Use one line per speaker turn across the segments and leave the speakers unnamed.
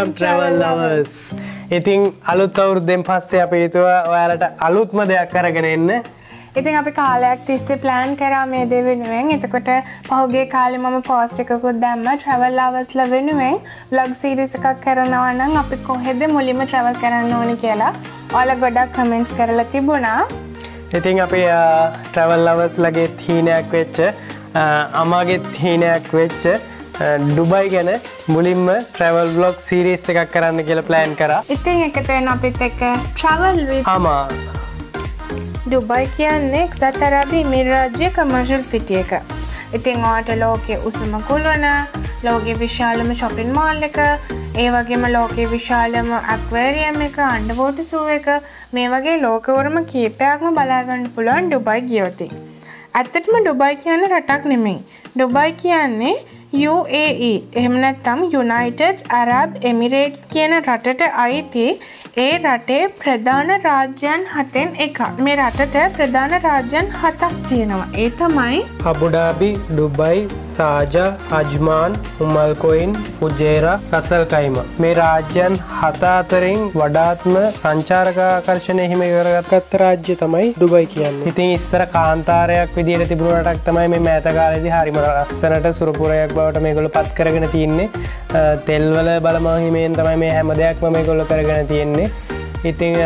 Welcome travel ලවස් ඉතිං අලුත් අවුරුද්දෙන් පස්සේ අප හිතුව ඔයාලට අලුත්ම දෙයක් කරගෙන එන්න.
ඉතින් අපි කාලයක් තිස්සේ ප්ලෑන් කරා මේ දේ වෙනුවෙන්. එතකොට පහුගේ කාලෙ මම පෝස්ට් එකකුත් දැම්ම ට්‍රවල් අවස්ල වෙනුවෙන්. බ්ලොග් සීරිස එකක් කරනවා නම් අපි කොහෙද මුලින්ම ට්‍රවල් කරන්න ඕනි කියලා ඔල ගොඩක් කමෙන්ට්ස් කරලා තිබුණා.
ඉතිං අපි ට්‍රවල් ලවස් ලගේ හීනයක් වෙච්ච අමාගේ හීනයක් වෙච්ච ඩුබයි ගැන මුලින්ම ට්‍රවල් බ්ලොග් සිරිස් එකක් කරන්න කියල ප්ලෑන් කර
ඉතින් එකතෙන් අපිත් එක ට්‍රවල්
හමා
ඩුබයි කියන්නේ එක්සත් අරාබි මිරාජ්‍ය කමර්ශල් සිටිය එක ඉතින් ඕට ලෝකෙ උසම කුල්වන ලෝගේ විශාලම චොපින් මාල් එක ඒ වගේම ලෝකේ විශාලම අක්වේරියම් එක අන්ඩවෝට සුව එක මේ වගේ ලෝකවරම කීපයක්ම බලාගන්න පුළුවන් ඩුබයි ගියෝති. ඇත්තටම ඩුබයි කියන්න රටක් නෙමෙයි. ඩුබයි කියන්නේ UAE එහෙම නැත්නම් United Arab Emirates කියන රටට අයිති ඒ රටේ ප්‍රධාන රාජ්‍යයන් හතෙන් එක මේ රටට ප්‍රධාන රාජ්‍යයන් හතක් තියෙනවා. ඒ තමයි
අබුඩාබි ඩුබයි සාජා අජ්මාන් උමල්කොයින් පුජේරා රසල්කයිම මේ රාජ්‍යයන් හත අතරින් වඩාත්ම සංචාරකාකර්ශණය හිම කරගත්ගත්ත රාජ්‍ය තමයි ඩුබයි කියන්න. ඉතින් ඉස්සර කාන්තාරයක් විදිට තිබුණටක් තමයි මේ මෑතකාලෙදි හරිම රස්සනට සුරපුරයක් බවට මේ ගොල පත් කරගෙන තියන්නේ තෙල්වල බලමහිමයෙන් තමයි මේ හැම දෙයක්ම මේ ගොල්ල කරගෙන තියෙන්නේ ඉතිං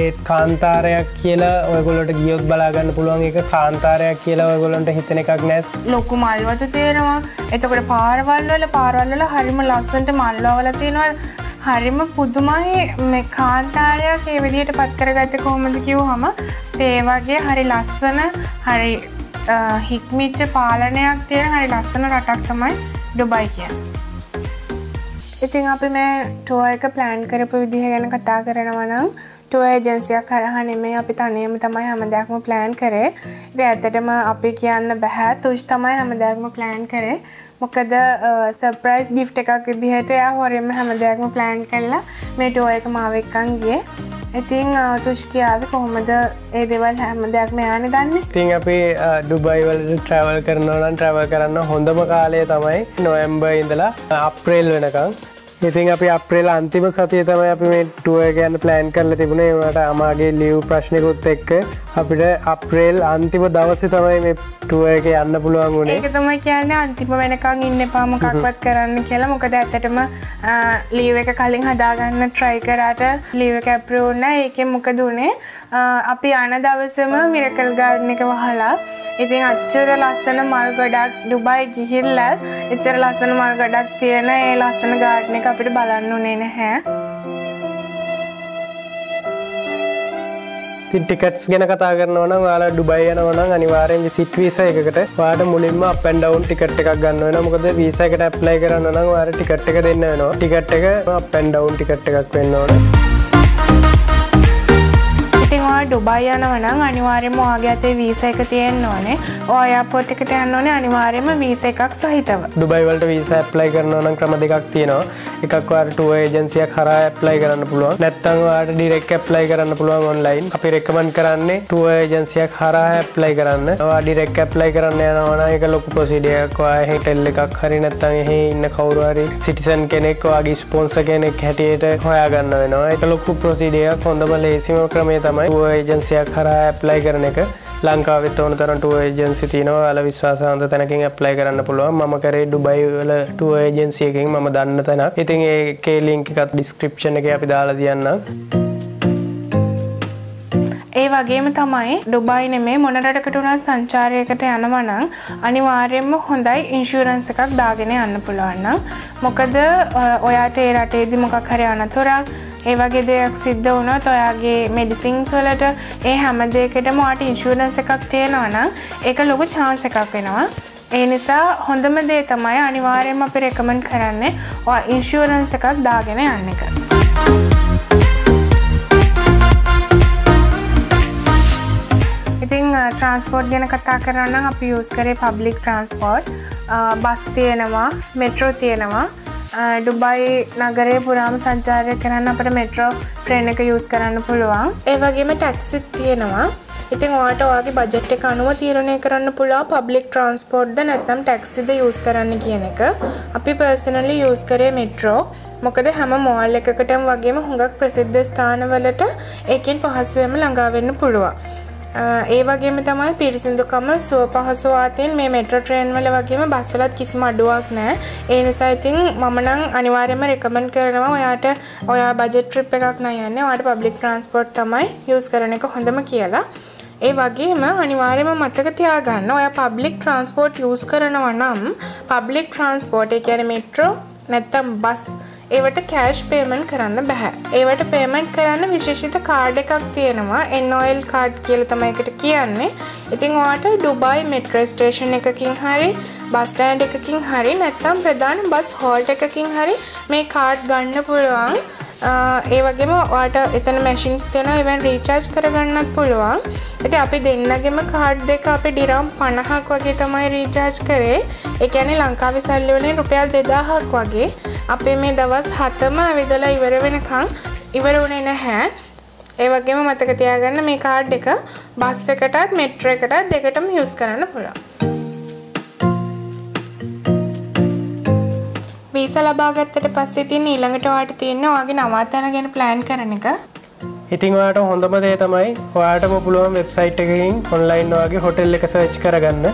ඒත් කාන්තාරයක් කියලා ඔයගොලට ගියොත් බලාගන්න පුළුවන්. එක කාන්තාරයක් කියලා ඔයගොලොන්ට හිතන එකක් නැස්
ලොකු මල්වත තියෙනවා. එතකට පාරවල්වල පාරවල්ල හරිම ලස්සන්ට මල්ලවල තියෙනවා. හරිම පුදුමයි මේ කාන්තාරයක් ඒ විදියට පත් කරගත්ත කොහොමද කිව් හම තේවගේ හරි ලස්සන හරි හික්මිච්ච පාලනයක් තියෙන හරි ලස්සන රටක් තමයි ඩුබයි කිය. ඉතින් අපි මේ ටුව එක ප්ලෑන් කරපු විදිහ ගැන කතා කරනවනම් ටුව ජන්සියක් කරහ නෙමේ අපි තනයම තමයි හැම දෙයක්ම ප්ලෑන් කරේ ඇත්තටම අපි කියන්න බැහැ තුෂ් තමයි හැම දෙයක්ම ප්ලෑන් කරේ මොකද සප්‍රයිස් ගිෆ් එකක් දිහට යා හොරෙම හැම දෙයක්ම ප්ලෑන් කරලා මේ ටුව එක මාවෙක්කන් ගිය. ඉතිං තුෂ් කියාව කොහොමද ඒ දෙවල් හැම දෙයක්ම යාන දන්න
ඉතින් අපි ඩුබයිවලට ට්‍රවල් කරනවනන් ට්‍රවල් කරන්න හොඳම කාලය තමයි නොයම්බ ඉඳලා අප්‍රේල් වෙනකං ඉතින් අපි අප්‍රේල් අන්තිම සතිය තමයි අපි මේ ටුව ගැන්න ප්ලෑන් කරල තිබුණේ. වට අමාගේ ලියව් ප්‍රශ්නකුත් එක්ක අපිට අප්‍රේල් අන්තිම දවස තමයි මේ ටුව එක යන්න පුළුවන් වුණේ.
ඒක තමයි කියන්න අන්තිම වෙනකං ඉන්න පාමකක්වත් කරන්න කියලා. මොකද ඇත්තටම ලීව එක කලින් හදාගන්න ට්‍රයි කරාට ලීව කැප්‍රෝන්න ඒක මොකද වනේ අපි අන දවසම මිරකල් ගාඩන එක වහලා ඉතින් අච්චර ලස්සන මල් ගොඩක් ඩුබයි ගිහිල්ල එච්චර ලස්සන මල් ගොඩක් තියෙන ඒ ලස්සන ගාඩන එක අපිට බලන්න උනේ නැහැ.
ටිකටස් ගැන කතා කරනවන යාලා ඩුබයි යනවන අනිවාරෙන් සිට් වීස එකකට. වාට මුලින්ම අපැන්ඩවුන් ටිකට් එකක් ගන්න වෙන මොකද වීසකට ඇප්ලයි කරන්න වාර ටිකට් එක දෙන්න නවා ටිකට් එක අපැන්ඩවුන් ටිකට් එකක් වෙන්න ඕන
ඉතින්වා ඩුබයි යනවනම් අනිවාර්යම වාගේ ඇතේ වීස එක තියෙන් ඕනේ. ඔයාපොට් එකට යන්න ඕනේ අනිවාර්යම වීස එකක් සහිතව.
ඩුබයිවලට වීස ඇප්ලයි කරනවනම් ක්‍රම දෙකක් තියෙනවා. එකක්වාට ටුව ඒජන්සියක් හර ඇප්ලයි කරන්න පුළුවන්. නැත්තංවාට ඩිරෙක් ඇප්ලයි කරන්න පුළුවන් ඔන්ලයින් අපි රෙකමන් කරන්නේ ටුව ඒජන්සියක් හර ඇප්ලයි කරන්න. ඩිරෙක් ඇප්ලයි කරන්න යනවන එක ලොකු පොසිඩියක් වාහ ටෙල්ල එකක් හරි නැත්තන් එහි ඉන්න කවරුහරි සිටිසන් කෙනෙක් වගේ ස්පොන්ස කෙනෙක් හැටියට හොයාගන්න වෙනවා. එක ලොක්කු ප්‍රසිඩියක් හොඳම ලේසිම ක්‍රමේ තමයි ටුව ඒජන්සියක් කරා ඇප්ලයි කරන එක. ලංකාවෙත් ඕන තරට ටුව ඒජන්සි තිනවා අල විශ්වාසන්ත තැනකින් ඇප්ලයි කරන්න පුළුවන්. ම කරේ ඩුබයිවල ටුව ඒජන්සියකින් ම දන්න තැන ඉතින් ඒකේ ලිංක එකත් ඩිස්ක්‍රප්ෂණ එක අපි දාලා තියන්න
ඒ වගේම තමයි ඩුබයි නෙමේ මොනරටකට වුණා සංචාරයකට යනවනම් අනිවාර්යෙන්ම හොඳයි ඉන්ශූරන්ස එකක් දාගෙන යන්න පුළුවන්න මොකද ඔයාට ඒ රටේදි මොකක් හරි අනතුරක් ඒ වගේ දෙයක් සිද්ධ වුණොත් ඔයාගේ මෙඩිසින්ස් වලට ඒ හැම දෙයකටම ඔයාට ඉන්ෂුරන්ස් එකක් තියෙනවා නම් ඒක ලොකු chance එකක් වෙනවා. ඒ නිසා හොඳම දේ තමයි අනිවාර්යයෙන්ම අපි රෙකමන්ඩ් කරන්නේ ඔයා ඉන්ෂුරන්ස් එකක් දාගෙන යන්න එක. ඉතින් ට්‍රන්ස්පෝර්ට් ගැන කතා කරන්න අපි යස් කරේ පබ්ලික් ට්‍රන්ස්පෝර්ට් බස් තියෙනවා මෙට්‍රෝ තියෙනවා ඩුබයි නගරේ පුරාම සංචාරය කරන්න අපට මෙට්‍රෝ ට්‍රේන් එක යස් කරන්න පුළුවන් ඒ වගේම ටැක්සිත් තියෙනවා ඉතින් වාට වගේ බජට් එක අනුව තීරණය කරන්න පුළා පබ්ලික් ට්‍රන්ස්පෝර්ට්ද නැත්නම් ටැක්සිද යස් කරන්න කියන එක අපි පර්සනලි යස් කරේ මෙට්‍රෝ මොකද හැම මෝල් එකකටම වගේම හුඟක් ප්‍රසිද්ධ ස්ථානවලට ඒකෙන් පහසුවම ළඟාවෙන්න පුළුවන්. ඒ වගේම තමයි පිරිසිදුකම සුව පහසුවාතින් මේ මෙට්‍ර ට්‍රේන් වල වගේම බස්සලත් කිසිම අඩුවක් නෑ ඒ නිසා ඉතින් මම නම් අනිවාර්යයෙන්ම රෙකමන්ඩ් කරනවා ඔයාට ඔයා බජට් ට්‍රිප් එකක් නම් යන්නේ. ඔයාට පබ්ලික් ට්‍රාන්ස්පෝර්ට් තමයි යූස් කරන එක හොඳම කියලා. ඒ වගේම අනිවාර්යයෙන්ම මතක තියාගන්න ඔයා පබ්ලික් ට්‍රාන්ස්පෝර්ට් යූස් කරනවා නම් පබ්ලික් ට්‍රාන්ස්පෝර්ට් ඒ කියන්නේ මෙට්‍රෝ නැත්තම් බස් ඒවට කෑෂ් පේමන්ට් කරන්න බැහැ. ඒවට පේමන්ට් කරන්න විශේෂිත කාඩ් එකක් තියෙනවා එන්නෝයිල් කාඩ් කියල තමයිකට කියන්නේ. ඉතිං වාට ඩුබයි මෙට්‍ර ස්ටේෂන් එකකින් හරි බස්ටෑන්ඩ් එකකින් හරි නැත්තම් ප්‍රධාන බස් හෝල්ට එකකින් හරි මේ කාඩ් ගන්න පුළුවන්. ඒ වගේම වාට එතන මැශින්ස් තියෙන එවන් රීචාර්ජ් කරගන්නත් පුළුවන් ඇති අපි දෙන්නගෙම කාඩ් දෙක අපි ඩිරම් පණහක් වගේ තමයි රීචාර්ජ් කරේ එකැනෙ ලංකාවි සල්ලිවලින් රුපියල් දෙදාහක් වගේ අපේ මේ දවස් හතම ඇවිදලා ඉවර වෙනකං ඉවර වුණේ නැහැ. ඒ වගේම මතක තියාගන්න මේ කාඩ් එක බස් එකටත් මෙට්‍ර එකටත් දෙකටම යස් කරන්න පුළුවන්. වීස ලබාගත්තට පස්සේ තින් ඊළඟට වාට තියෙන්නේ ඔයාගේ නවාතැන ගැන ප්ලෑන් කරන එක.
ඉතින් ඔයාට හොඳම දේ තමයි ඔයාටම පුළුවන් වෙබ්සයිට් එකකින් ඔන්ලයින් වගේ හොටෙල් එක සර්ච් කරගන්න.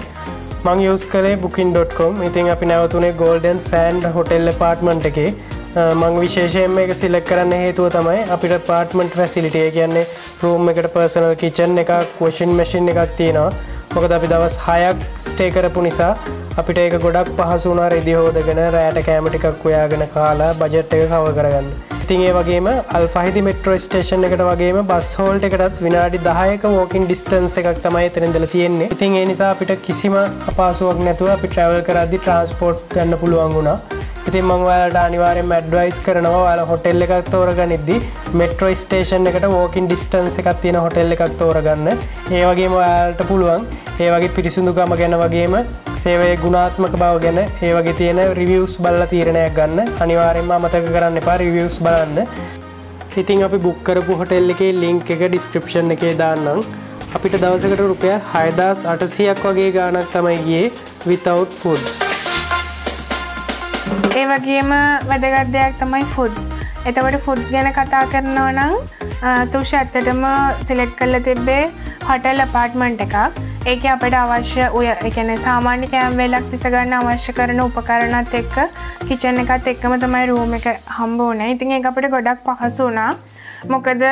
මං යස් කලේ බුකින්.කොම් ඉතින් අපි නැවතුනේ ගෝල්ඩන් සෑන්ඩ් හොටෙල් පාර්ට්මන්ට් එකේ. මං විශේෂයෙන් එක සිලෙක් කරන්න හේතුව තමයි අපිට පාර්ට්මන්ට් වැසිලිටිය කියන්නේ රූම් එකට පර්සනල් කිචන් එකක් වශන් මැසින් එකක් තියෙනවා. මොකද අපි දවස් හයක් ස්ටේ කරපු නිසා අපිට ඒක ගොඩක් පහසුනා රෙදි හෝදගෙන රෑට කෑමටිකක් ඔයාගෙන කාලා බජට් එක කව කරගන්න. ඉතින් ඒ වගේම අල්ෆහිදි මෙට්‍රෝ ස්ටේෂන් එකට වගේම බස් හෝල්ට එකටත් විනාඩි දහයක වෝකින් ඩිස්ටන්ස් එකක් තමයි එතනදල තියෙන්නේ. ඉතින් ඒ නිසා අපිට කිසිම අපහසුවක් නැතුව අපි ට්‍රවල් කරදදි ට්‍රන්ස්පෝර්ට් ගන්න පුළුවන් වුණා. ඉතින් මංවාලට අනිවාරෙන් මැඩ්වයිස් කරනවා. යාල හොටෙල් එකක් තෝරගනිද්දි. මෙට්‍රෝ ස්ටේෂන් එකට වෝකින් ඩිස්ටන්ස් එකක් තියෙන හොටෙල් එකක් තෝරගන්න. ඒ වගේම ඔයාලට පුළුවන්. ඒ වගේ පිරිසුදුකම ගැන වගේම සේවය ගුණාත්මක බව ගැන ඒ වගේ තියෙන රිවියස් බල්ල තීරණයක් ගන්න. අනිවාරෙන්ම අමතක කරන්න එපා රිවියස් බලන්න. ඉතින් අපි බුක්කරපු හොටෙල් එකේ ලිංක් එක ඩිස්ක්‍රපෂන් එකේ දාන්නම්. අපිට දවසකට රුපිය හයදස් අටසියක් වගේ ගානක් තමයි ගියේ විතව් ෆුඩ්
ඒ වගේම වැදගත් දෙයක් තමයි ෆුඩ්ස් එතවට ෆුඩ්ස් ගැන කතා කරනවා නම් තුෂ ඇත්තටම සිලෙට් කල්ල තිබ්බේ හොටල් අපාර්ට්මන්ට් එකක්. ඒක අපට අවශ්‍ය ඔය එකන සාමාන්‍ය කෑම්වෙලක් පිසගන්න අවශ්‍ය කරන උපකරණත් එක්ක කිචන එකත් එක්කම තමයි රූම එක හම්බෝන ඉතින් ඒ අපට ගොඩක් පහසු වනා මොකද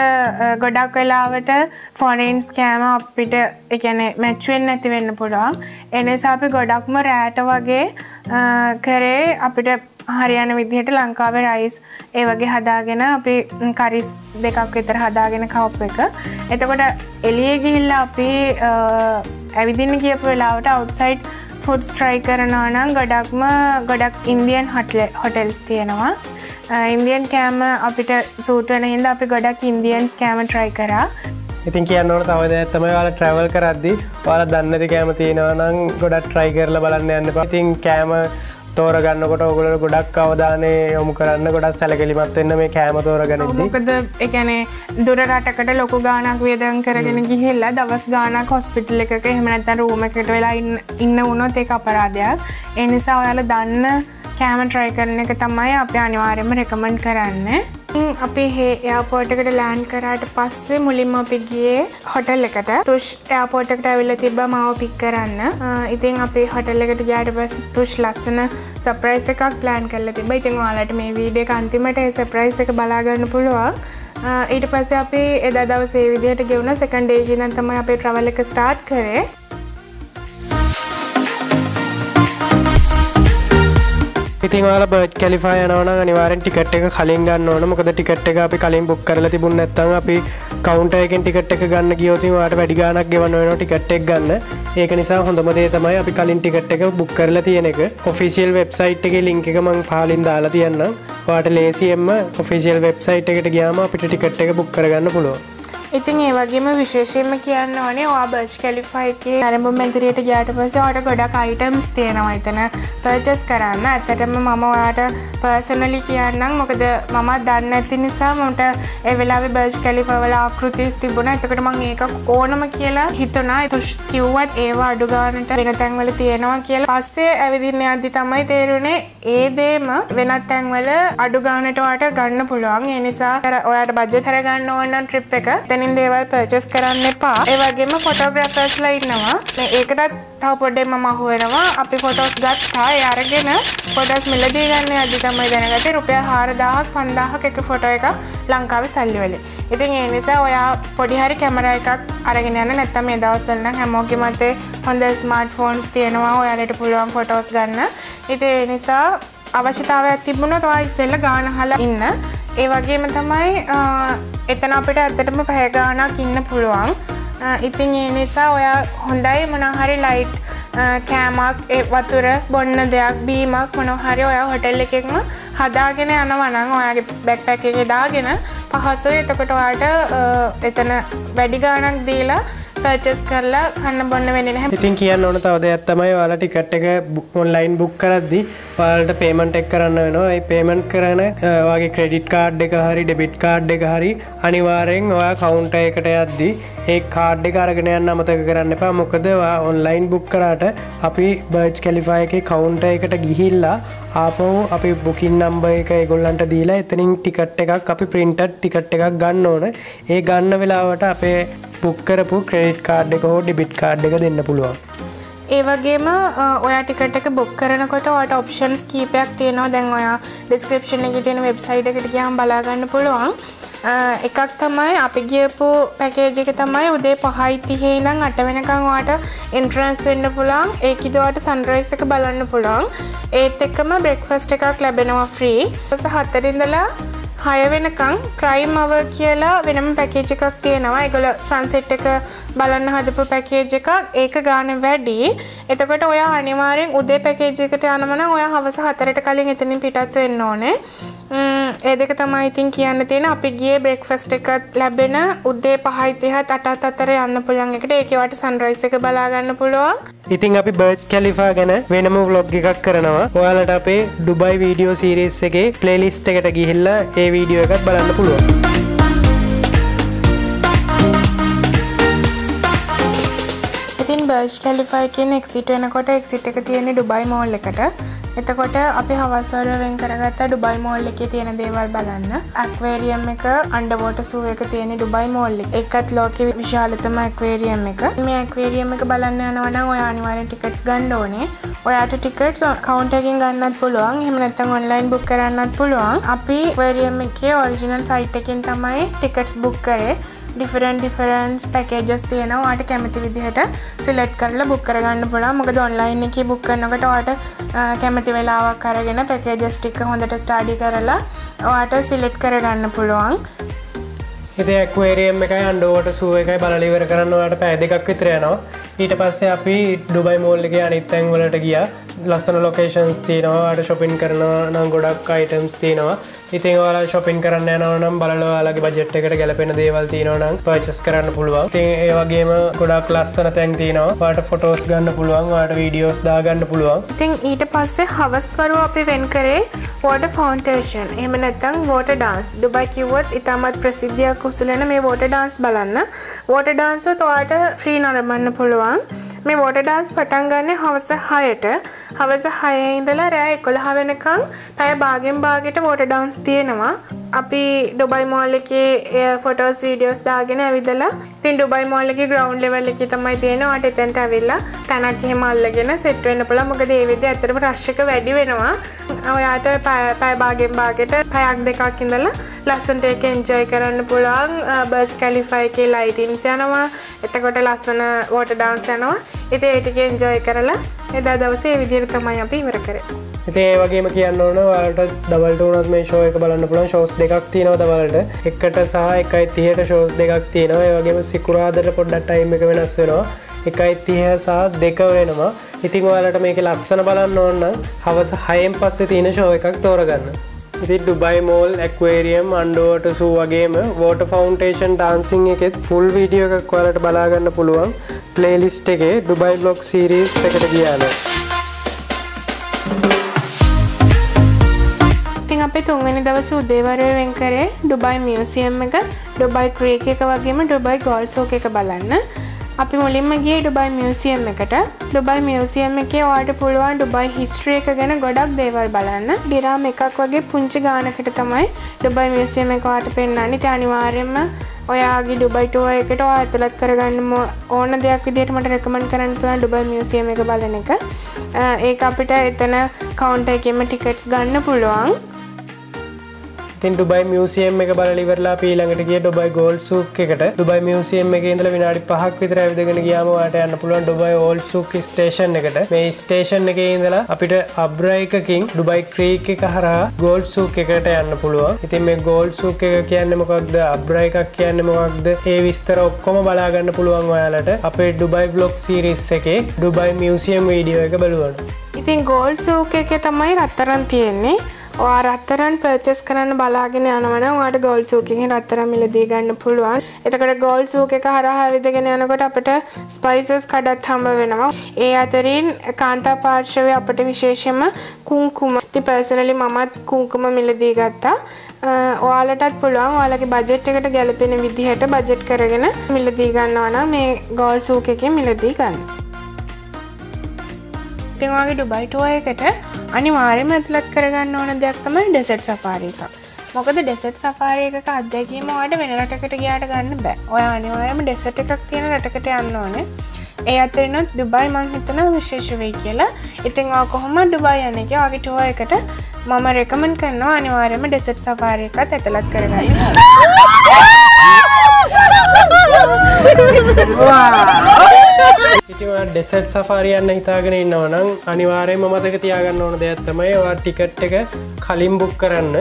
ගොඩක් වෙලාවට ෆොනෙන්ස් කෑම අපිට එකන මැච්වෙන් නැති වෙන්න පුළුවන්. එනිසා අපි ගොඩක්ම රෑට වගේ කරේ අපිට හරියන විදිහට ලංකාවේ රයිස් ඒ වගේ හදාගෙන අපි කරිස් දෙකක් විතර හදාගෙන කවප් එක. එතකොට එලිය ගිහිල්ල අපි ඇවිදින්න කියපු වෙලාවට අවට්සයිඩ් ෆුඩ් ස්ට්‍රයි කරනවා නම් ගොඩක්ම ගොඩක් ඉන්දියන් හොටල හොටෙල්ස් තියෙනවා. ඉන්දියන් කෑම අපිට සූටන හිද අපි ගොඩක් ඉන්දියන්ස් කෑම ට්‍රයි කරා.
ඉතින් කියන්නට තවද තමයි වාල ට්‍රවල් කරද්දි වාල දන්නති කෑම තියෙනවා නම් ගොඩක් ට්‍රයි කරල බලන්න යන්න පතින් කෑම තෝරගන්නකොට ඔගුලට ගොඩක් අවධානය යොමු කරන්න ගොඩක් සැලකලිමත් වෙන්න මේ කෑම තෝරගන
මොකද එකනේ දුරටකට ලොකු ගානක් වියදන් කරගෙන ගිහිල්ලා දවස් ගානක් හොස්පිටල් එකක එහෙමනැත රූමකට වෙලා ඉන්න වුණොත් ඒ අපරාධයක්. එනිසා ඔයාල දන්න කෑම ට්‍රයි කරන එක තමයි අප අනිවාර්යම රෙකමන්ඩ් කරන්න. අපි හේ එයාපෝටකට ලෑන් කරාට පස්සේ මුලින්ම අපි ගියේ හොටල් එකට. තුෂ් එයාපෝටකට ඇවිල්ල තිබ මාව පික් කරන්න. ඉතින් අපි හොටල් එකට ගයාට පස් තුෂ් ලස්සන සප්‍රයිස් එකක් ප්ලෑන් කරල තිබ ඉතින් වාලට මේ වීඩිය අන්තිමට සප්‍රයිස් එක බලාගන්න පුළුවන්. ඊට පස්ස අපි එදා දවසේ විදිහට ගෙවුණ. සකන්ඩේජිනන් තමයි අපේ ට්‍රවල් එක ස්ටාර්ට් කරේ.
ඉතින් වාල බර්ඩ් කලිෆා යනවන අනිවාරෙන් ටිකට් එක කලින් ගන්න ඕන. මොකද ටිකට් එක අපි කලින් බුක් කරලා තිබුණ නැත්තම් අපි කවුන්ට එකෙන් ටිකට් එක ගන්න ගියෝතින් වාට වැඩිගානක් ගෙවන්න වෙන ටිකට් එක ගන්න. ඒක නිසා හොඳම දේ තමයි අපි කලින් ටිකට් එක බුක් කරලා තියෙන එක. ඔෆිසිියල් වෙබ්සයිට් එක ලිංක එක මං පාලින් දාලා තියන්න වාට ලේසියෙන්ම ඔෆිසිියල් වෙබ්සයිට් එකට ගයාම අපිට ටිකට් එක බුක් කරගන්න පුළුව
ඉතින් ඒ වගේම විශේෂයෙන්ම කියන්න ඕනේ ඔයා බර්ජ් කැලිෆයි එකේ ආරම්භ මැදිරියට ගියාට පස්සේ ඔයාට ගොඩක් අයිටම්ස් තියෙනවා එතන පර්චේස් කරන්න. ඇත්තටම මම ඔයාට පර්සනලි කියන්නම් මොකද මම දන්නේ නැති නිසා මට ඒ වෙලාවේ බර්ජ් කැලිෆා වල ආකෘතිස් තිබුණා. එතකොට මම ඒක ඕනම කියලා හිතුණා. ඒක කිව්වත් ඒවා අඩු ගන්නට වෙන තැන්වල තියෙනවා කියලා. පස්සේ ඇවිදින්න යද්දි තමයි තේරුනේ ඒ දේම වෙනත් තැන්වල අඩු ගන්නට ඔයාට ගන්න පුළුවන්. ඒ නිසා ඔයාට බජ්ජට් කරගන්න ඕන නම් ට්‍රිප් එක තැනින් දේවල් පර්චස් කරන්න එපා. ඒ වගේම ෆොටෝග්‍රෆර්ස්ලා ඉන්නවා. ඒකටත් තව පොඩ්ඩෙම මහුවෙනවා අපි ෆොටෝස් ගත්තා. ඒ අරගෙන ෆොටෝස් මිලදී ගන්න අදි තමයි දැනගත්තේ. රුපියල් 4000ක් 5000ක් එක ෆොටෝ එකක් ලංකාවේ සල්ලි වලින්. ඉතින් ඒ නිසා ඔයා පොඩි හරි කැමරා එකක් අරගෙන යන්න. නැත්නම් මේ දවස්වල නම් හැමෝගෙම අතේ හොඳ ස්මාර්ට් ෆෝන්ස් තියෙනවා. ඔයාලට පුළුවන් ෆොටෝස් ගන්න. ඉතින් ඒ නිසා අවශ්‍යතාවයක් තිබුණොත් ඔයා ඉස්සෙල්ලා ගාන අහලා ඉන්න. ඒ වගේම තමයි එතන අපිට ඇත්තටම පැහැගානක් ඉන්න පුළුවන්. ඉතින් ඒ නිසා ඔයා හොඳයි මොනහරි ලයිට් කෑමක් වතුර බොන්න දෙයක් බීමක් මොනොහරි ඔයා හොටෙල් එකෙක්ම හදාගෙන යනවනං ඔයාගේ බැක්පැක එක දාගෙන පහසු එතකොට ඔයාට එතන වැඩි ගානක් දීලා පර්චස් කරලා කන්න බොන්න වෙන හැ
ඉතින් කියන්න ඕන තවද ඇත්තමයි වාලා ටිකට් එක ඔන්ලයින් බුක් කරද්දි වාලට පේමන්ට් එක් කරන්න වෙනවා. ඒ පේමන්ට් කරන වගේ ක්‍රෙඩිට් කාඩ් එක හරි ඩෙබිට් කාඩ් එක හරි අනිවාරෙන් ඔයා කවුන්ට එකට යද්දි ඒ කාඩ් එක අරගෙන යන්න අමතක කරන්න එපා මොකද ඔන්ලයින් බුක් කරාට අපි බර්ජ් කැලිෆා එක කවුන්ට එකට ගිහිල්ලා ආපහු අපි බුකින් නම්බ එක ගොල්ලන්ට දීලා එතනින් ටිකට් එකක් අපි ප්‍රින්ට් ටිකට් එකක් ගන්න ඕන ඒ ගන්න වෙලාවට අපේ පුක් කරපු ක්‍රෙඩිට් කාඩ් එක හෝ ඩිබිට් කාඩ් එක දෙන්න පුළුවන්.
ඒ වගේම ඔයා ටිකට එක බොක් කරනකොට වට ඔප්ෂන්ස් කීපයක් තියෙනවා දැන් ඔයා ඩිස්ක්‍රපෂන් එක තියෙන වෙබ්සයිට් එකට ගියාම බලාගන්න පුළුවන්. එකක් තමයි අපි ගියපු පැකේජ් එක තමයි උදේ පහයි තිහේ ඉඳන් අට වෙනකන් ඔයාට එන්ට්‍රන්ස් වෙන්න පුළුවන්. ඒකිද ඔයාට සන්රයිස් එක බලන්න පුළුවන්. ඒත් එක්කම බ්‍රෙක්ෆාස්ට් එකක් ලැබෙනවා ෆ්‍රී. ඊට හතර ඉඳලා හය වෙනකං ප්‍රයිම් අව කියලා වෙනම පැකේජ් එකක් තියෙනවා එකගොල සන්සෙට් එක බලන්න හදපු පැකේජ් එකක් ඒක ගාන වැඩි එතකොට ඔය අනිවාරෙන් උදේ පැකේජ් එකට යනමන ඔය හවස හතරට කලින් එතනින් පිටත් වෙන්න ඕනේ ඒ දෙක තමයි ඉතින් කියන්න තියෙන අපි ගියේ බ්‍රෙක්ෆාස්ට් එකත් ලැබෙන උදේ 5:30 අටත් අතර යන්න පුළුවන් එකට ඒකේ වට සන්රයිස් එක බලා ගන්න පුළුවන්.
ඉතින් අපි බර්ජ් කැලිෆා ගැන වෙනම ව්ලොග් එකක් කරනවා. ඔයාලට අපේ ඩුබයි වීඩියෝ සීරීස් එකේ ප්ලේලිස්ට් එකට ගිහිල්ලා ඒ වීඩියෝ එකත් බලන්න පුළුවන්.
ඉතින් බර්ජ් කැලිෆා එකෙන් එක්සිට් වෙනකොට එක්සිට් එක තියෙන්නේ ඩුබයි මෝල් එකට. එතකොට අපි හවස්වර වෙන් කරගත්ත ඩුබයි මෝල් එකේ තියෙන දේවල් බලන්න. ඇක්වේරියම් එක අන්ඩවෝට සූ එක තියෙන ඩුබයි මෝල් එකත් ලෝක විශාලතම ඇක්වේරියම් එක. මේ ඇක්වේරියම් එක බලන්න යනවන ඔය අනිවාර්යෙන් ටිකට්ස් ගන්න ඕනේ. ඔයාට ටිකට්ස් කවුන්ටර් එකකින් ගන්නත් පුළුවන්. එහෙම නැත්නම් ඔන්ලයින් බුක් කරන්නත් පුළුවන්. අපි ඇක්වේරියම් එකේ ඔරිජිනල් සයිට් එකෙන් තමයි ටිකට්ස් බුක් කරේ. ඩිෆරන් ඩිෆරන්ස් පැකේජස් තියෙනවා. වාට කැමති විදිහට සිලෙට් කරලා බුක් කරගන්න පුළා මොකද ඔන්ලයින් එක බුක් කරනකට වාට කැමති වෙලාවක් අරගෙන පැකේජස් ටික හොඳට ස්ටාඩි කරලා වාට සිලෙට් කරගන්න පුළුවන්.
හිතක්වේරියම් එකයි අන්ඩුවට සුව එකයි බලලිවර කරන්නවට පෑ දෙකක් විතරයනවා ඊට පස්සේ අපි ඩුබයි මෝල්ලිගේ අනිත්තැන් වලට ගිය. ලස්සන ලොකේෂන්ස් තියෙනවා අට ශොපින් කරනවා නම් ගොඩක් අයිටම්ස් තියෙනවා. ඉතින් ඔයාලා shopping කරන්න යනවා නම් බලලා ඔයාලගේ බජට් එකට ගැලපෙන දේවල් තියෙනවා නම් purchase කරන්න පුළුවන්. ඉතින් ඒ වගේම ගොඩක් ලස්සන තැන් තියෙනවා. ඔයාලට photos ගන්න පුළුවන්, ඔයාලට videos දාගන්න පුළුවන්.
ඉතින් ඊට පස්සේ හවස් වරුව අපි වෙන් කරේ water fountain. එහෙම නැත්නම් water dance. ඩුබයි කිව්වොත් ඉතාමත් ප්‍රසිද්ධියක් උසුලන මේ water dance බලන්න. water dance උත් ඔයාලට free නරඹන්න පුළුවන්. මේ වෝට ඩාන්ස් පටන් ගන්න හවස හයට හවස හය ඉඳලා රෑ එකොළහ වෙනකං පැය බාගෙන් බාගෙට වෝට ඩාන්ස් තියෙනවා. අපි ඩොබයි මෝල් එකේ eh, ෆොටෝස් වීඩියෝස් දාගෙන ඇවිදලා තින් ඩුබයි මෝල් එකේ ග්‍රවුන්ඩ් ලෙවල් එකේ තමයි තියෙනවා අට එතෙන්ට ඇවිල්ලා තැනක් එහෙම අල්ලගෙන සෙට් වෙන්න පුළුවන්. මොකද ඒ විදිහට ඇත්තටම රෂ් එක වැඩි වෙනවා. ඔයාට පැය භාගෙන් භාගෙට පැයක් දෙකක් ඉඳලා ලස්සන්ට එක එන්ජොයි කරන්න පුළුවන්. බර්ජ් කැලිෆයි එකේ ලයිටින්ස් යනවා. එතකොට ලස්සන වෝට ඩාන්ස් යනවා. ඉති ඒටික එන්ජොයි කරලා එදා දවසේ විදිර තමයි අපි ඉවර කරේ.
ඉතිේ වගේම කියන්න ඕන වාට දවල්ට වනත් මේ ශෝයක බලන්න පුළන් ශෝස් දෙකක් තියනව දවලට එකට සහ එකයි තිහට ශෝස් දෙකක් තියෙනවා. වගේම සිකුරාදර පොඩ්ඩට ටයිම් එක වෙනස් වෙනවා. එකයි තිහ සහ දෙක වෙනවා. ඉතිං ඔයාලට මේක ලස්සන බලන්න ඕන්න හවස හයෙන් පස්සේ තියෙන ශෝ එකක් තෝරගන්න. ඉති ඩුබයි මෝල් ඇක්වේරියම් අන්ඩුවට සූ වගේම වෝට ෆෞන්ටේෂන් ඩාන්සිං එකෙත් ෆුල් වීඩියෝ එකක් වලට බලාගන්න පුළුවන්. ප්ලේලිස්ට් එකේ ඩුබයි බ්ලොග් සීරීස් එකට ගියාන
අපි තුන්වැනි දවස උදේවරය වෙන් කරේ ඩුබයි මියසියම් එක ඩුබයි ක්‍රියක එක වගේම ඩුබයි ගෝල්සෝක එක බලන්න. අපි මුලින්ම ගිය ඩුබයි මියසියම් එකට. ඩුබයි මියසියම් එකේ වාට පුළුවන් ඩුබයි හිස්ට්‍රිය එක ගැන ගොඩක් දේවල් බලන්න. ඩිරාම එකක් වගේ පුංචි ගානකට තමයි ඩුබයි මියසියම් එක වාට පෙන්න්නන්නේ ති අනිවාර්යෙන්ම ඔයාගේ ඩුබයිටුව එකට ඇතුලත් කරගන්න ඕන දෙයක් විදිට මට රැකමන් කරන්න පුළන් ඩුබයි මියසියම් එක බලන එක. ඒ අපිට එතන කවුන්ට එකෙම ටිකට්ස් ගන්න පුළුවන්.
තින් ඩුබයි මියසියම් එක බලලිවරලා පීළඟට කිය ඩොබයි ගෝල් සුක් එකට. ඩුබයි මියසියම් එක ඉඳල විනාඩි පහක් විතර ඇවිදගෙන ගියාමවාට යන්න පුළුවන් ඩොබයි ඕල් සුක් ස්ටේෂන් එකට. මේ ස්ටේෂන් එක ඉඳලා අපිට අබ්‍රයිකකින් ඩුබයි ක්‍රීක් එක හරහා ගෝල් සුක් එකට යන්න පුළුවන්. ඉතින් මේ ගෝල් සුක් එක කියන්න මොකක්ද? අබ්‍රයි එකක් කියන්න මොකක්ද? ඒ විස්තර ඔක්කොම බලාගන්න පුළුවන් ඔයාලට අපේ ඩුබයි බ්ලොග් සිරිස් එකේ ඩුබයි මියසියම් වීඩියෝ එක බලුවන්
ඉතින් ගෝල් සූක එක තමයි රත්තරන් තියෙන්නේ. වා රත්තරන් පර්චස් කරන්න බලාගෙන යනවන වාට ගෝල් සූකින් රත්තර මිලදී ගන්න පුළුවන්. එතකට ගෝල් සූක එක හරහා විදගෙන යනකොට අපට ස්පයිසස් කඩත් හම්බ වෙනවා. ඒ අතරින් කාන්තා පාර්ශවය අපට විශේෂම කුංකුම. ති පර්සනලි මමත් කුංකුම මිලදී ගත්තා. ඔයාලටත් පුළුවන්. ඔයාලගේ බජෙට් එකට ගැලපෙන විදිහට බජෙට් කරගෙන මිලදී ගන්නවන මේ ගෝල් සූක එක මිලදී ගන්න. ඉතින්වාගේ ඩුබයිටුව එකට අනිවාර්යම ඇතුළත් කරගන්න ඕන දෙයක් තමයි ඩෙසට් සපාරි එක. මොකද ඩෙසට් සපාරය එක අත්දැකීම වාට වෙන රටකට ගයාට ගන්න බෑ. ඔය අනිවාර්යම ඩෙසට එකක් තියෙන රටකට යන්න ඕනේ. ඒ අතරනොත් ඩුබයි මං හිතන විශේෂ වෙයි කියලා. ඉතිං කොහොම ඩුබයි යන එක වගේ ටුව එකට මම රෙකමන් කරනවා අනිවාර්යම ඩෙසට් සපාරය එකත් ඇතලත් කරගන්න
ඉතිවා ඩෙසට් සෆාරියන්න හිතාගෙන ඉන්නවනම් අනිවාරයම මතක තියාගන්න ඕන දෙයක් තමයි වා ටිකට් එක කලින් බුක් කරන්න.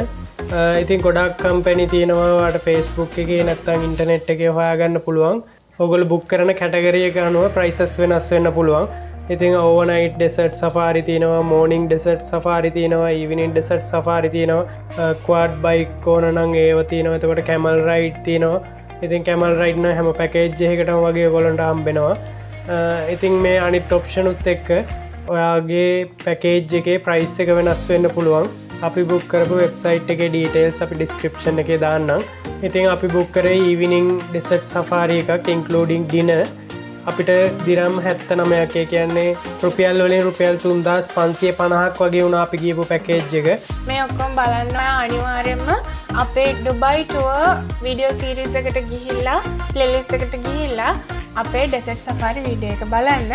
ඉතින් ගොඩක් කම්පැනි තියෙනවාට ෆෙස්බුක් එක නැත්තං ඉන්ටනෙට් එක හොයාගන්න පුළුවන්. ඔගොල බුක් කරන කැටගරිය අනුව ප්‍රයිසස් වෙනස් වෙන්න පුළුවන්. ඉතින් ඕවනයිට් ඩෙසට් සෆාරි තියෙනවා මෝනිින් ඩෙසට් සෆාරි තියෙනවා ඉවිනින් ඩෙසට් සෆාරි තියෙනවා. කවාඩ් බයික් ඕන නං ඒව තියෙනවා. එතකොට කැමල් රයිට් තියෙනවා. ඉතින් කැමල් රයිට්න හැම පැකේජ්ජයකට වගේ ගොලොන්ට අම්බෙනවා Uh, ඉතින් මේ අනිත් ඔප්ෂනුත් එක්ක ඔයාගේ පැකේජ් එකේ ප්‍රයිස් එක වෙනස් වෙන්න පුළුවන්. අපි බුක් කරපු වෙබ්සයිට් එක ඩීටේල්ස් අපි ඩිස්ක්‍රපෂන් එක දාන්නම්. ඉතින් අපි බුක් කරේ ඊවිනිං ඩෙසට් සෆාරි එකක් ඉන්කලෝඩිං ඩින අපිට දිරම් හැත්ත නමයක්කේ කියන්නේ රුපියල් වලින් රුපියල් තුන්දස් පන්සිය පණහක් වගේ වුණ අපි කියපු පැකේජ් එක.
මේ ඔක්කොම් බලන්න අනිවාර්යෙන්ම අපේ ඩුබයිටුව වීඩියෝ සීරිස එකට ගිහිල්ලා පලෙලිස් එකට ගිහිල්ලා අපේ ඩෙසෙට් සෆාරි වීඩිය එක බලන්න.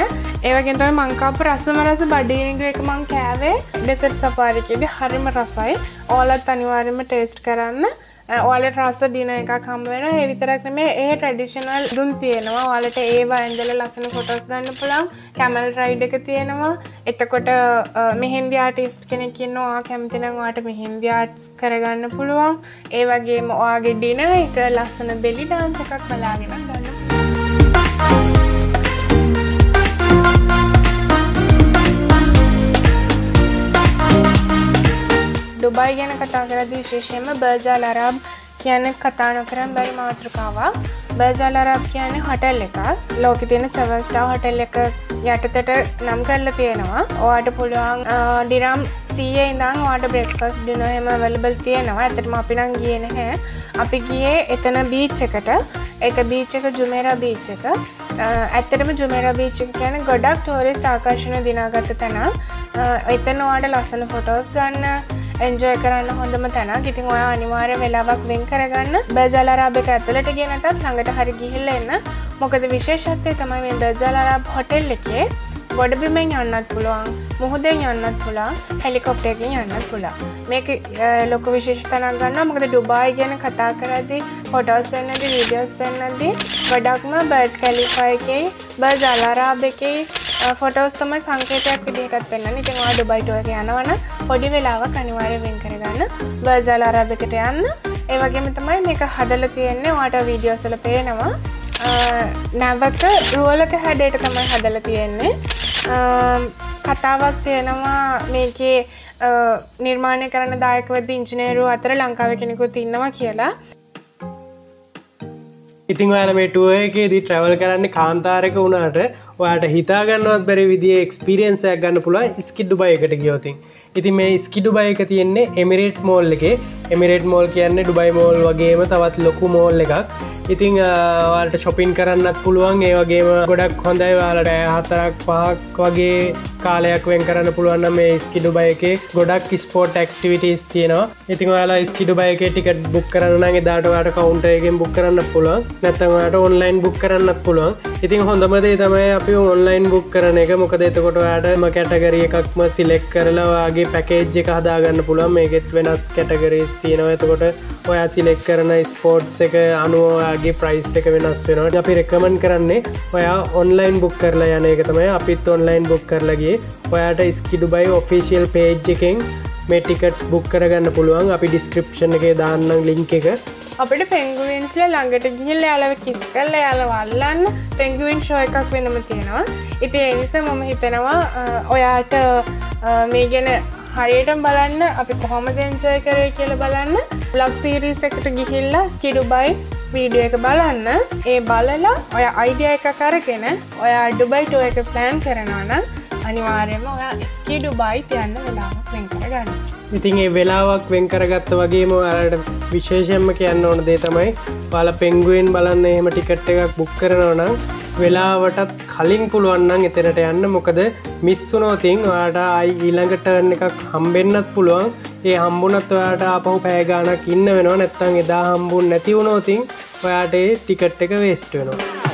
ඒවගෙන්ට මංකාප රසම රස බඩිනිග එක මං කෑවේ. ඩෙසෙට් සපාරිකෙද හරිම රසයි. ඕලත් අනිවාර්යම ටේස්ට් කරන්න. ඔලට රස දින එක කම්වෙන ඒ විතරක් මේ ඒ ට්‍රඩිෂනල් දුන් තියෙනවා. ඔලට ඒවා ඇන්දල ලස්සන කොටස් ගන්න පුළම් කැමල් රයිඩ් එක තියෙනවා. එතකොට මෙහින්දි ආටිස්ට් කෙනෙක් කියන්නවා කැමතිනවාට මෙහින්දි ආට්ස් කරගන්න පුළුවන්. ඒ වගේම ඔයාගේ ඩින එක ලස්සන බෙලි ඩාන්ස එකක් බලාගෙන ගන්න ඩුබයි ගැන කතා කරදි විශේෂයෙන්ම බර්ජාල් අරබ් කියන කතා නොකරම් බැරි මාතෘකාවක් බර්ජාල් අරබ් කියන හොටල් එකක් ලෝක තියෙන සවස්ටා හොටල් එක යටතට නම් කරල තියෙනවා ඕට පුළුවන් ඩිරම් සීය ඉඳං වාට බ්‍රෙක්ෆස් ඩින එම වලබල් තියෙනවා ඇතටම අපි නං ගිය නැහැ අපි ගියේ එතන බීච් එකට එක බීච් එක ජුමේරා බීච් එක ඇත්තටම ජුමේරා බීච් එක කියන ගොඩක් ටෝරිස්ට ආකර්ශණ දිනාගත තැන එතන වාට ලස්සන ෆොටෝස් ගන්න එන්ජෝය කරන්න හොඳම තැන ඉතින් ඔය අනිවාර්ය වෙලාවක් වෙන් කරගන්න. බජලරාබ එක ඇතුලට ගෙනටත් ළඟට හරි ගිහිල්ල එන්න. මොකද විශේෂත්වය තමයි මේ බජලරාබ් හොටෙල් එකේ. ගොඩබිමෙන් යන්නත් පුළුවන් මුහදෙන් යන්නත් පුලා හෙලිකොප්ටයකින් යන්නත් පුලා මේක ලොක විශේෂ තනක් ගන්න මොකද ඩුබායි ගැන කතා කරදි ෆොටෝස් පෙන්න්නද වීඩියෝස් පෙන්න්නදී ගොඩක්ම බර්ජ් කැලිෆයිකයි බර් ජලාරාබ එකයි ෆොටෝස් තමයි සංකේතයක් විදිහටත් පෙන්න්න ඉතින්වා ඩුබයිටුව එක යනවන පොඩි වෙලාවක් අනිවාර්ය වෙන් කරගන්න. බර් ජලාරාබ එකට යන්න. ඒවගේම තමයි මේක හදල තියෙන්නේ වාට වීඩියෝසල පේනවා. නැවක රුවලක හැඩයට තමයි හදල තියෙන්නේ. කතාවක් තියෙනවා මේකේ නිර්මාණය කරන දායකවද ඉංජිනේරු අතර ලංකාව කෙනෙකුත් ඉන්නවා කියලා.
ඉතින් ඔයාල මේ ටුව එකේදී ට්‍රවල් කරන්න කාන්තාරක වුණාට ඔයාට හිතාගන්නවත් බැරි විදිිය එක්ස්පිරියන්සයක් ගන්න පුළුව ස්කිඩ්ඩු බයකට ගියෝතින් ඉති මේ ස්කිඩු බයක තියෙන්නේ එමිරේට් මෝල් එක. එමිරේට් මෝල් කියන්නේ ඩුබයි මෝල් වගේම තවත් ලොකු මෝල් එකක්. ඉතිං වාලට ශොපින් කරන්නත් පුළුවන්. ඒ වගේම ගොඩක් හොඳයි වාලට හතරක් පහක් වගේ කාලයක් වෙන් කරන්න පුළුවන්න මේ ස්කිඩු බය එක ගොඩක් ස්පෝට් ක්ටිවිටස් තියෙනවා. ඉතින් යාලා ස්කිඩු බයක ටිකට බුක් කරන්නගේ දාටවාට කවුන්ටරයගෙන් බුක් කරන්න පුළුවන්. නැතමට ඔන්ලයින් බුක් කරන්න පුළුවන්. ඉතින් හොඳමදේ තමයි අපි ඔන්ලයින් බුක් කරන එක. මොකද එතකොට යාටම කැටගරිය එකක්ම සිලෙක් කරලාවාගේ පැකේජ් එක හදාගන්න පුළුවන්. මේකෙත් වෙනස් කැටගරීස් තියෙනවා. එතකොට ඔයා සිලෙක් කරන ස්පෝට්ස් එක අනුවයා ඔයාගේ ප්‍රයිස් එක වෙනස් වෙනට අපි රෙකමන් කරන්නේ ඔයා ඔන්ලයින් බුක් කරලා යන එක තමයි. අපිත් ඔන්ලයින් බුක් කරලගේ ඔයාට ස්කිඩු බයි ඔෆිසිියල් පේජ් එකෙන් මේ ටිකට්ස් බුක් කරගන්න පුළුවන්. අපි ඩිස්ක්‍රප්ෂන් එක දාන්නම් ලිංක එක.
අපිට පෙංගුවෙන්ස්ල ළඟට ගිහිල්ල යාලව කිස් කල්ල යාල වල්ලන්න පෙංගුවෙන් ෂෝ එකක් වෙනම තියෙනවා. ඉති එනිස මම හිතනවා ඔයාට මේ ගැන හරියටම් බලන්න අපි කොහොම දෙංචය කරය කියල බලන්න. බ්ලොග් සීරිස් එකට ගිහිල්ලා ස්කිඩු බයි වීඩියෝ එක බලන්න. ඒ බලලා ඔය අයිඩිය එක කරගෙන ඔයා ඩුබයිටෝ එක ප්ලෑන් කරනවන අනිවාර්යම ඔයා ස්කිඩු බයි තියන්න වෙලාවක් වෙන් කරගන්න.
ඉතින් ඒ වෙලාවක් වෙන් කරගත්ත වගේම අරට විශේෂයෙන්ම කියන්න ඕන දේ තමයි පාල පෙංගුවෙන් බලන්න එහෙම ටිකට් එකක් බුක් කරනවනම් වෙලාවටත් කලින් පුළුවන්නන් එතනට යන්න. මොකද මිස්සුනෝතින් වාට අයි ඊළඟටර්න එකක් හම්බෙන්න්නත් පුළුවන්. ඒ හම්බුනත් ඔයාට අපහු පෑගානක් ඉන්න වෙනවා. නැත්තං එදා හම්බුන් නැතිවුණෝතින් ඔයාට ටිකට් එක වේස්ට වෙනවා.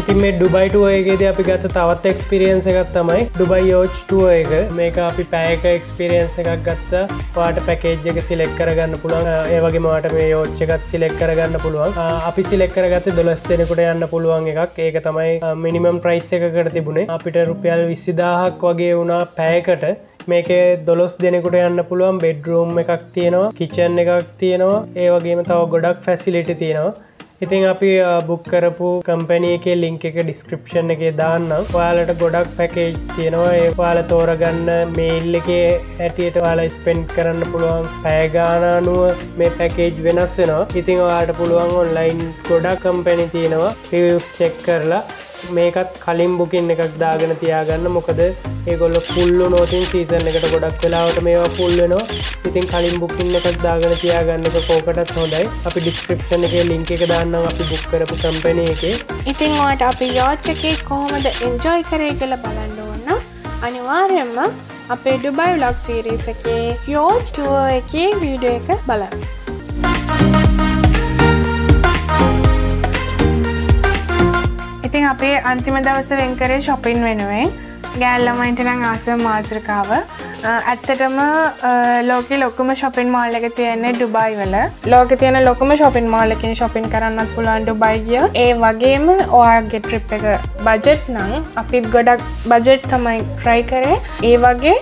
ඉතින් මේ ඩුබයිටුවයගේද අපි ගත තවත් එක්ස්පිරියන්ස එකක් තමයි ඩුබයි යෝච්ටුව එක. මේක අපි පෑක එක්ස්පිරියන්ස එකක් ගත්ත. පාට පැකේජ් එක සිලෙක් කරගන්න පුළුවන්. ඒවගේ මට මේ යෝච්ච එකත් සිලෙක් කරගන්න පුළුවන්. අපි සිලෙක් කරගත දොලස් දෙනෙකුට යන්න පුළුවන් එකක්. ඒක තමයි මිනිමම් ප්‍රයිස් එකකට තිබුණේ. අපිට රුපියල් විසිදාහක් වගේ වුණා පෑකට මේක දොලොස් දෙනෙකුට යන්න පුළුවන්. බෙඩ්රූම් එකක් තියෙනවා කිචන් එකක් තියෙනවා. ඒ වගේම තව ගොඩක් ෆැසිලිටි තියෙනවා. ඉතින් අපි බුක් කරපු කම්පැනිය එක ලිංක එක ඩිස්ක්‍රපෂන් එක දාන්න ඔයාලට ගොඩක් පැකේජ් තියෙනවා. ඒ පාල තෝරගන්න මේල් එක ඇටියට වාලා ස්පෙන්් කරන්න පුළුවන් පෑගානානුව මේ පැකේජ් වෙනස් වෙනවා. ඉතිං ඔයාට පුළුවන් ඔන්ලයින් ගොඩක් කම්පැනි තියෙනවා. චෙක් කරලා මේකත් කලින් බුකින් එකක් දාගෙන තියාගන්න. මොකද ඒගොල්ල පුල්ලු නෝතින් සීසන් එකට ගොඩක් වෙලාවට මේවා පුල්ලනවා ඉතින් කලින් බුකින් එකක් දාගෙන තියාගන්න එක කෝකටත් හොඳයි. අපි ඩිස්ක්‍රපෂන් එක ලිංක එක දාන්න අපි බුක් කරපු කම්පැන එක.
ඉතින් වාට අපි යෝච්චකේ කොහොමද එන්ජෝයි කරය කියලා බලන්න ඕන්න අනිවාර්යෙන්ම අපේ ඩුබයි ලොක් සීරීස එකේ යෝජ්ටුව එකේ වීඩියෝ එක බලන්න. ඉතින් අපේ අන්තිම දවස වෙන්කරේ ශොපින් වෙනුවෙන් ගෑල්ලමයින්ට නං ආසම මාත්‍රකාව ඇත්තටම ලෝක ලොකම ශොපින් මාල් එක තියන්නේ ඩුබයි වල. ලෝක තියෙන ලොකම ශොපින් මාලකින් ශොපින් කරන්නත් පුළන් ඩුබයිගිය ඒ වගේම ඔයාගේ ට්‍රිප් එක බජෙට් නං අපිත් ගොඩක් බජෙට් තමයි ට්‍රයි කරේ. ඒ වගේ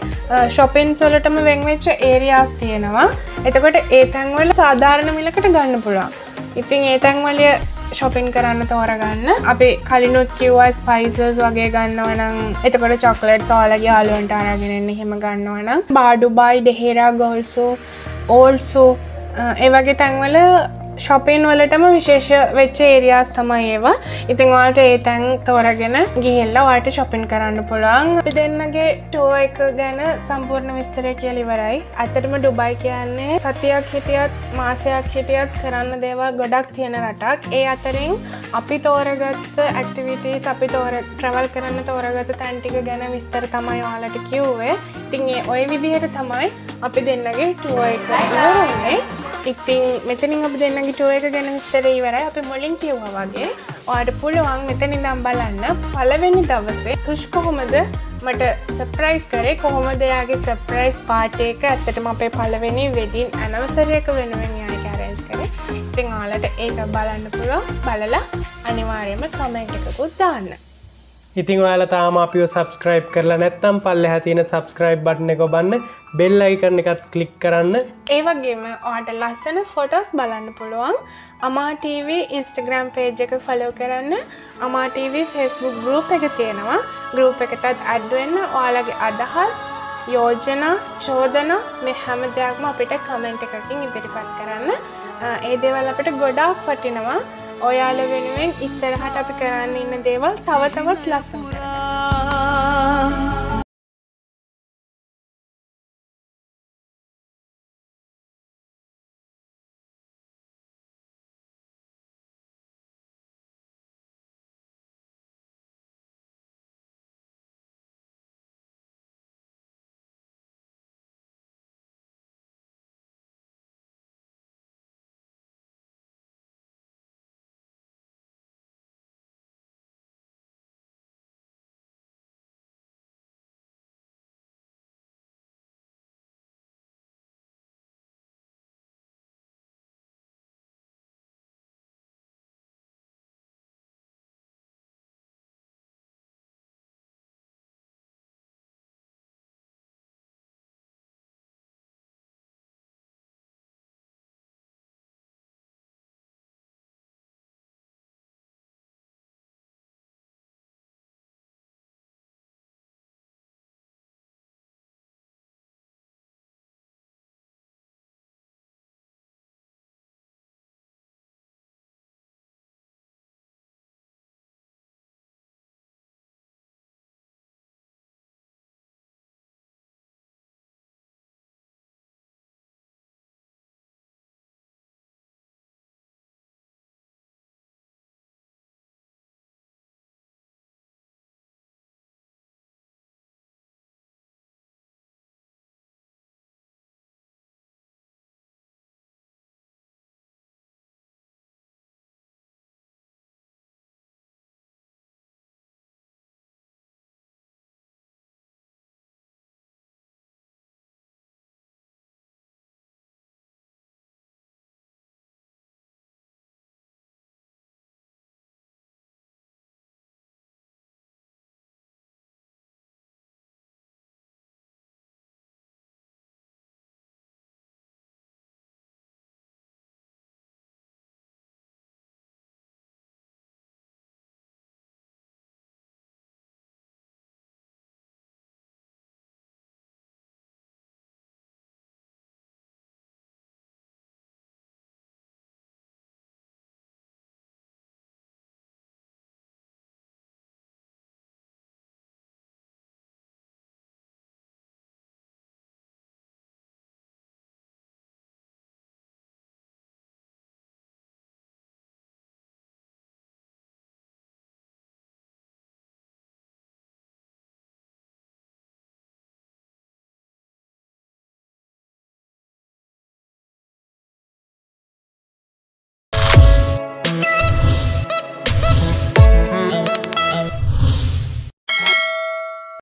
ශොපින් සොලටම වෙංවෙච්ච ඒරියාස් තියෙනවා. එතකොට ඒ තැන්වල සාධාරණ මිලකට ගන්න පුළුවන්. ඉතින් ඒ තැන්වලිය ශොපින් කරන්න තෝරගන්න අපි කලිනුත් කිව්වස් පයිසස් වගේ ගන්නවනම් එතකොට චොකලට් සෝලගේ යාලුවන්ට අරගෙනන්න හෙම ගන්නවනම් බාඩු බයි ඩෙහෙරා ගොල්සු ඕල්සු ඒවගේ තැන්වල ශොපින් වලටම විශේෂ වෙච්ච ඒරියාස් තමයි ඒවා. ඉතිං වාට ඒ තැන් තෝරගෙන ගිහිල්ල වාට ශොපින් කරන්න පුළුවන්. අපි දෙන්නගේ ටෝ එක ගැන සම්පූර්ණ විස්තරය කියලිවරයි ඇතටම ඩුබයි කියන්නේ සතියක් හිටියත් මාසයක් හිටියත් කරන්න දේවල් ගොඩක් තියෙන රටක්. ඒ අතරින් අපි තෝරගත්ත ඇක්ටිවිටස් අපි තෝර ට්‍රවල් කරන්න තෝරගත තැන්ටික ගැන විස්තර තමයි යාලට කිව්වේ. ඉතින් ඒ ඔය විදිහයට තමයි අපි දෙන්නගේ ටුව එක ඉවරන්නේ ඉතින් මෙතනින් අප දෙන්නගේ ටුව එක ගැන විස්තර ඉවරයි. අපි මුලින් කිව්වා වගේ ඔයාට පුළුවන් මෙතනි දම් බලන්න පලවෙනි දවසේ තුෂ් කොහොමද මට සප්‍රයිස් කරේ කොහොම දෙයාගේ සප්‍රයිස් පාටයක ඇත්තටම අපේ පලවෙනි වෙඩින් ඇනවසරයක වෙනුවෙන් යාය කැරේජ් කරේ. ඉතිං ආලට ඒක බලන්න පුළුවන්. බලලා අනිවාර්යම කමෙන්ට් එකකුත් දාන්න.
ඉතිං ඔයාල තාම අපිෝ සබස්ක්‍රයිබ් කරලා නැත්තම් පල්ල හැතින සබස්ක්‍රයිබ් බට්න එක බන්න බෙල් අයිකරන එකත් කලික් කරන්න.
ඒවගේම ඕට ලස්සන ෆොටෝස් බලන්න පුළුවන්. අමාටව ඉන්ස්ටග්‍රම් පේජ් එක ෆලෝ කරන්න. අමාටව ෆෙස්බුක් ගරුප් එක තියෙනවා. ගරුප් එකටත් අඩ්ුවෙන්න ඔයාලගේ අදහස් යෝජනා චෝදන මේ හැම දෙයක්ම අපිට කමෙන්ට් එකකින් ඉදිරිපත් කරන්න. අ, ඒ දේවල් අපිට ගොඩාක් වටිනවා. ඔයාල වෙනුවෙන් ඉස්සරහට අපි කරන්න ඉන්න දේවල් තව තවත් ලස්සන කරගන්න.